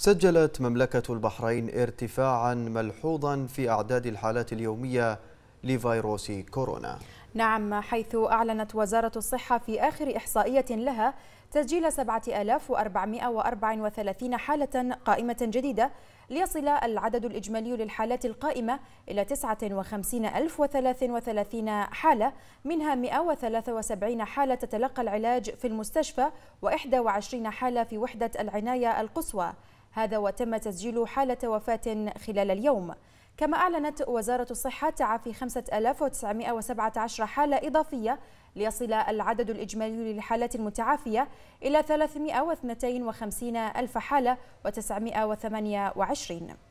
سجلت مملكة البحرين ارتفاعا ملحوظا في أعداد الحالات اليومية لفيروس كورونا. نعم حيث أعلنت وزارة الصحة في آخر إحصائية لها تسجيل 7434 حالة قائمة جديدة ليصل العدد الإجمالي للحالات القائمة إلى 59033 حالة منها 173 حالة تتلقى العلاج في المستشفى و21 حالة في وحدة العناية القصوى. هذا وتم تسجيل حالة وفاة خلال اليوم. كما أعلنت وزارة الصحة تعافي 5917 حالة إضافية ليصل العدد الإجمالي للحالات المتعافية إلى 352 ألف حالة و928